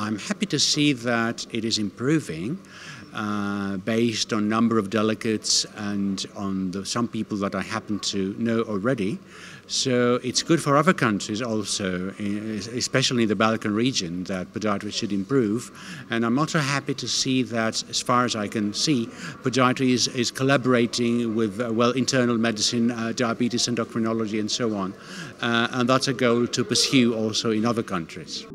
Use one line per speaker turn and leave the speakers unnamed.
I'm happy to see that it is improving. Uh, based on number of delegates and on the, some people that I happen to know already. So it's good for other countries also, especially in the Balkan region, that podiatry should improve. And I'm also happy to see that, as far as I can see, podiatry is, is collaborating with, uh, well, internal medicine, uh, diabetes endocrinology, and so on. Uh, and that's a goal to pursue also in other countries.